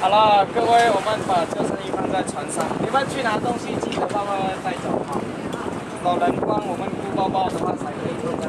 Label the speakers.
Speaker 1: 好了各位我们把救生衣放在船上。你们去拿东西记得帮我带走哈。老人帮我们拎包包的话才可以坐在